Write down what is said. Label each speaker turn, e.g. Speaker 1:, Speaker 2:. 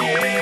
Speaker 1: Yeah.